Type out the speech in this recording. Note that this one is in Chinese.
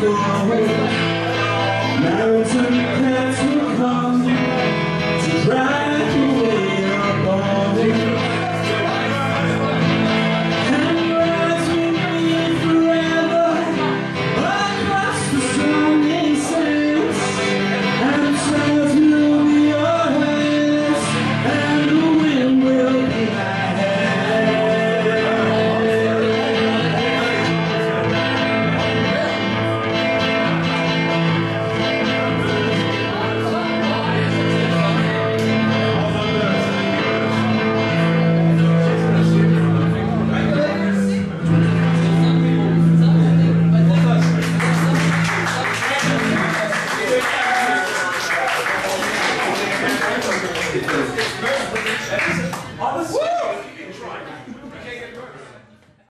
对